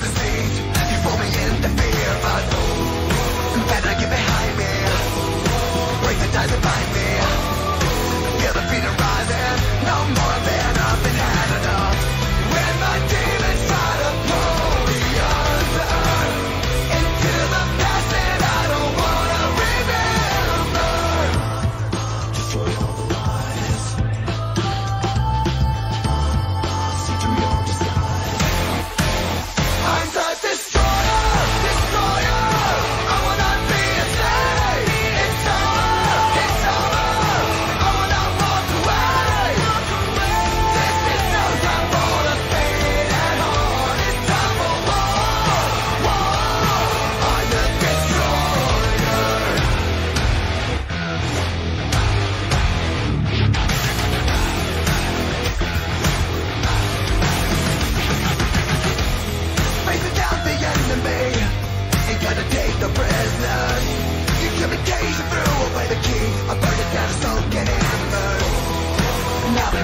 the stage.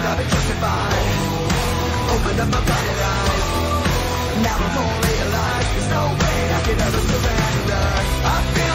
I've been justified Opened up my blinded eyes Now I've all realized There's no way I can ever surrender. I feel